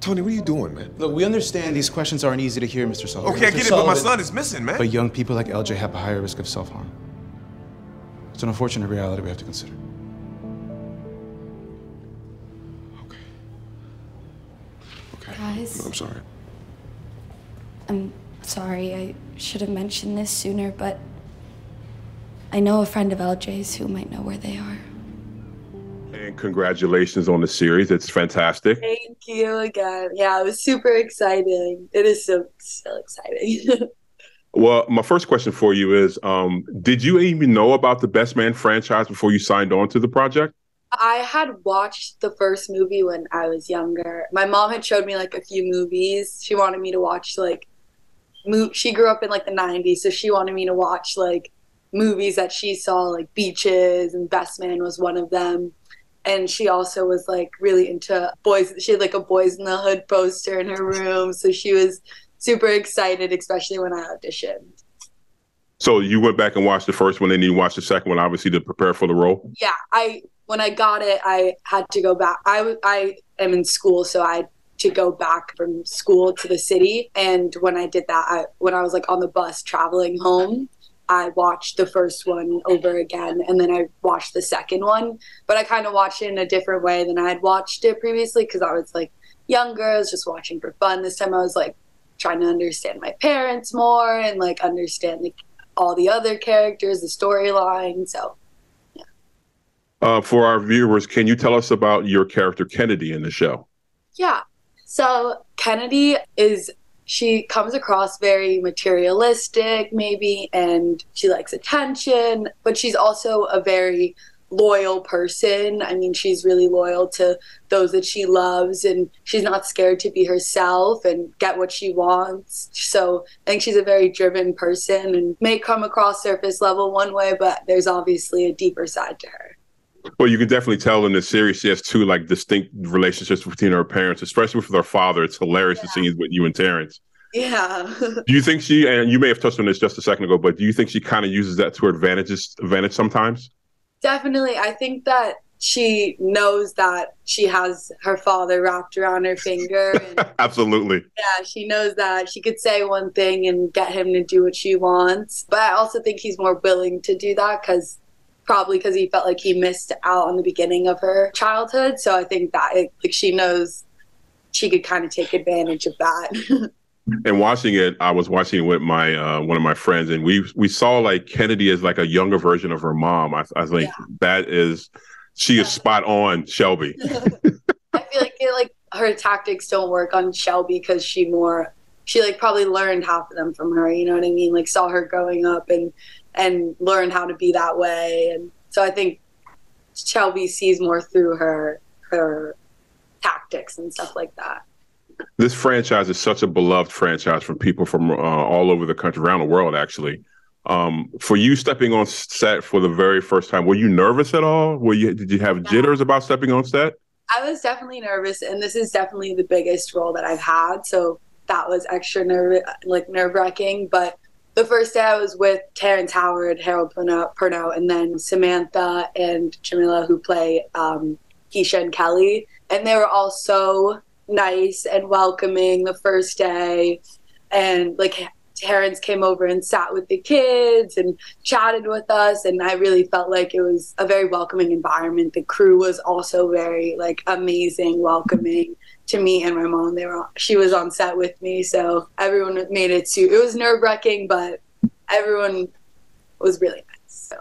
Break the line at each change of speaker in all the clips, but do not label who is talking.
Tony, what are you doing, man?
Look, we understand these questions aren't easy to hear, Mr. Sullivan.
Okay, I
Mr.
get it, but my son is missing, man.
But young people like LJ have a higher risk of self-harm. It's an unfortunate reality we have to consider. Okay. Okay.
Guys,
I'm sorry.
I'm sorry. I should have mentioned this sooner, but I know a friend of LJ's who might know where they are.
And congratulations on the series. It's fantastic.
Thank you again. Yeah, it was super exciting. It is so so exciting.
Well, my first question for you is um, Did you even know about the Best Man franchise before you signed on to the project?
I had watched the first movie when I was younger. My mom had showed me like a few movies. She wanted me to watch like mo- she grew up in like the 90s, so she wanted me to watch like movies that she saw like Beaches and Best Man was one of them. And she also was like really into boys. She had like a Boyz n the Hood poster in her room, so she was super excited, especially when I auditioned.
So you went back and watched the first one, and then you watched the second one, obviously to prepare for the role.
yeah i when i got it i had to go back I, I am in school so i had to go back from school to the city and when i did that I, when i was like on the bus traveling home i watched the first one over again and then i watched the second one but i kind of watched it in a different way than i had watched it previously because i was like younger i was just watching for fun this time i was like trying to understand my parents more and like understand all the other characters the storyline so
Uh, for our viewers, can you tell us about your character Kennedy in the show?
Yeah. So Kennedy is she comes across very materialistic maybe and she likes attention, but she's also a very loyal person. I mean, she's really loyal to those that she loves and she's not scared to be herself and get what she wants. So, I think she's a very driven person and may come across surface level one way, but there's obviously a deeper side to her.
Well, you can definitely tell in the series she has two like distinct relationships between her parents, especially with her father. It's hilarious to see with you and Terrence.
Yeah.
Do you think she and you may have touched on this just a second ago, but do you think she kind of uses that to her advantages advantage sometimes?
Definitely. I think that she knows that she has her father wrapped around her finger. And
Absolutely.
yeah, she knows that she could say one thing and get him to do what she wants. But I also think he's more willing to do that because probably because he felt like he missed out on the beginning of her childhood. So I think that it, like she knows she could kind of take advantage of that.
And watching it, I was watching it with my uh, one of my friends, and we we saw like Kennedy as like a younger version of her mom. I, I think that is she is spot on, Shelby.
I feel like it, like her tactics don't work on Shelby because she more she like probably learned half of them from her. You know what I mean? Like saw her growing up and and learned how to be that way. And so I think Shelby sees more through her her tactics and stuff like that.
This franchise is such a beloved franchise from people from uh, all over the country, around the world, actually. Um, for you stepping on set for the very first time, were you nervous at all? Were you did you have jitters about stepping on set?
I was definitely nervous, and this is definitely the biggest role that I've had. So that was extra nerve, like nerve wracking. But the first day I was with Terrence Howard, Harold Perrineau, Perrineau and then Samantha and Jamila, who play um, Keisha and Kelly, and they were all so nice and welcoming the first day, and like Terrence came over and sat with the kids and chatted with us and I really felt like it was a very welcoming environment. The crew was also very like amazing, welcoming to me and my mom. They were she was on set with me, so everyone made it too. It was nerve wracking, but everyone was really nice. So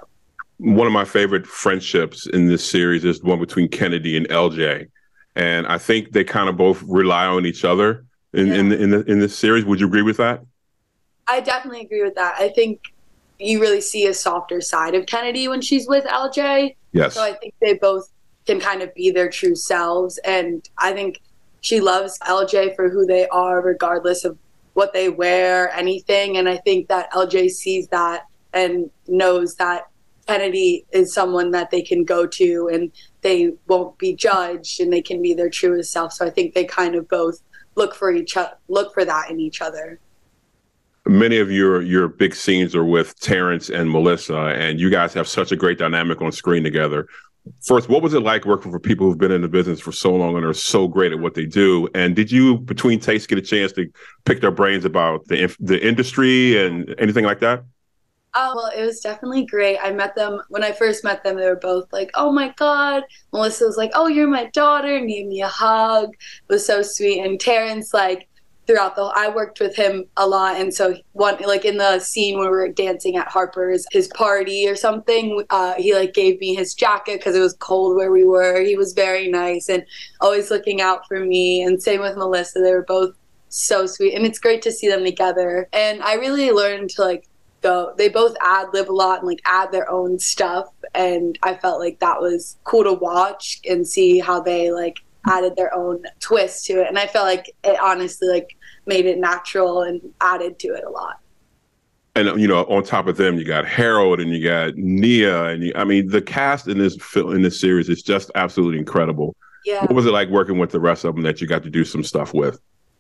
One of my favorite friendships in this series is the one between Kennedy and LJ, and I think they kind of both rely on each other in in in, the, in this series. Would you agree with that?
I definitely agree with that. I think you really see a softer side of Kennedy when she's with LJ.
Yes.
So I think they both can kind of be their true selves. And I think she loves LJ for who they are, regardless of what they wear, anything. And I think that LJ sees that and knows that Kennedy is someone that they can go to and they won't be judged and they can be their truest self. So I think they kind of both look for each other, look for that in each other.
many of your your big scenes are with Terrence and Melissa, and you guys have such a great dynamic on screen together. First, what was it like working for people who've been in the business for so long and are so great at what they do? And did you, between takes, get a chance to pick their brains about the the industry and anything like that?
Oh, well, it was definitely great. I met them when I first met them. They were both like, "Oh my god!" Melissa was like, "Oh, you're my daughter," gave me a hug. It was so sweet. And Terrence, like, throughout the I worked with him a lot and so one like in the scene where we were dancing at Harper's his party or something uh, he like gave me his jacket because it was cold where we were he was very nice and always looking out for me and same with Melissa they were both so sweet and it's great to see them together and I really learned to like go they both ad lib a lot and like add their own stuff and I felt like that was cool to watch and see how they like added their own twist to it and I felt like it honestly like made it natural and added to it a lot.
And you know, on top of them, you got Harold and you got Nia, and you, I mean, the cast in this film in this series is just absolutely incredible.
Yeah.
What was it like working with the rest of them that you got to do some stuff with?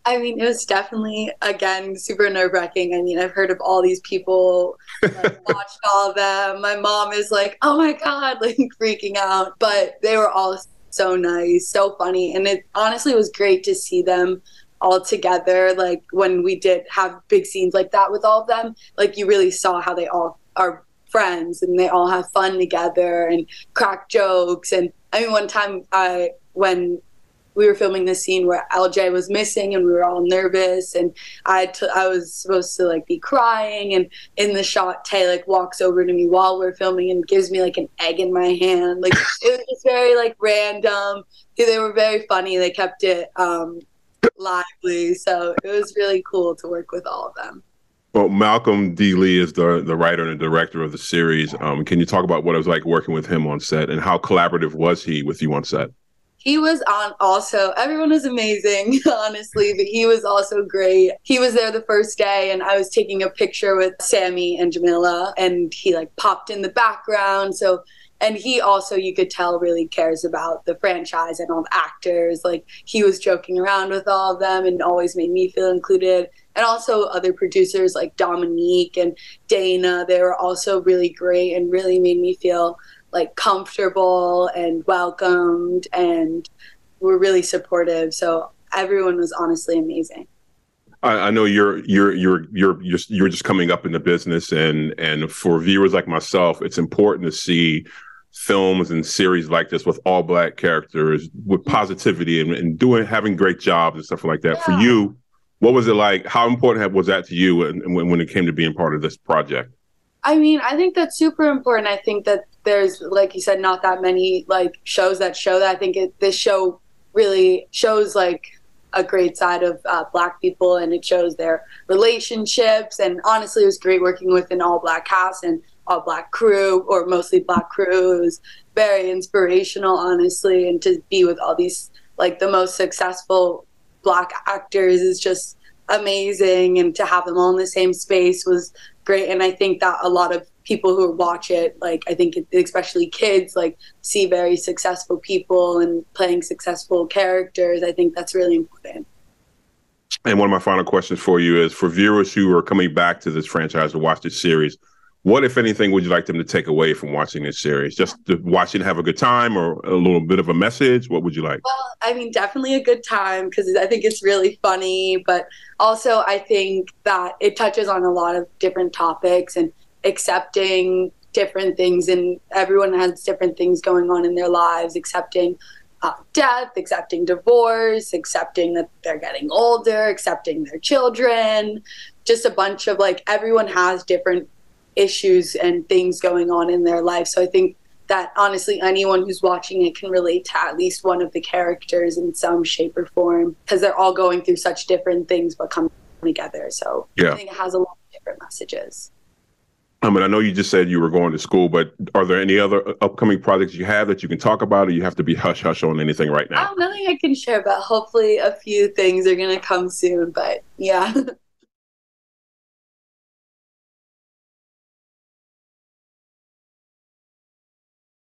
I mean, it was definitely again super nerve wracking. I mean, I've heard of all these people, like, watched all of them. My mom is like, "Oh my god," like freaking out. But they were all so nice, so funny, and it honestly was great to see them all together like when we did have big scenes like that with all of them like you really saw how they all are friends and they all have fun together and crack jokes and i mean one time i when we were filming this scene where LJ was missing and we were all nervous and I, t- I was supposed to like be crying and in the shot Taye like walks over to me while we're filming and gives me like an egg in my hand like it was just very like random they were very funny they kept it um lively. So it was really cool to work with all of them.
Well, Malcolm D. Lee is the the writer and the director of the series. Um, can you talk about what it was like working with him on set, and how collaborative was he with you on set?
He was on also. Everyone was amazing, honestly, but he was also great. He was there the first day, and I was taking a picture with Sammy and Jamila, and he like popped in the background. So and he also you could tell really cares about the franchise and all the actors like he was joking around with all of them and always made me feel included and also other producers like dominique and dana they were also really great and really made me feel like comfortable and welcomed and were really supportive so everyone was honestly amazing
I, know you're you're you're you're you're you're just coming up in the business, and and for viewers like myself, it's important to see films and series like this with all black characters with positivity and, and doing having great jobs and stuff like that. Yeah. For you, what was it like? How important was that to you when, when it came to being part of this project?
I mean, I think that's super important. I think that there's, like you said, not that many like shows that show that. I think it, this show really shows like a great side of uh, black people and it shows their relationships. And honestly, it was great working with an all black cast and all black crew or mostly black crews very inspirational, honestly, and to be with all these like the most successful black actors is just amazing and to have them all in the same space was great and i think that a lot of people who watch it like i think especially kids like see very successful people and playing successful characters i think that's really important
and one of my final questions for you is for viewers who are coming back to this franchise to watch this series what, if anything, would you like them to take away from watching this series? Just to watch it, have a good time, or a little bit of a message? What would you like?
Well, I mean, definitely a good time because I think it's really funny, but also I think that it touches on a lot of different topics and accepting different things, and everyone has different things going on in their lives, accepting uh, death, accepting divorce, accepting that they're getting older, accepting their children, just a bunch of like everyone has different issues and things going on in their life. So I think that honestly anyone who's watching it can relate to at least one of the characters in some shape or form because they're all going through such different things but come together. So yeah. I think it has a lot of different messages.
I mean, I know you just said you were going to school, but are there any other uh, upcoming projects you have that you can talk about, or you have to be hush hush on anything right now?
Oh, nothing I can share about. Hopefully, a few things are going to come soon, but yeah.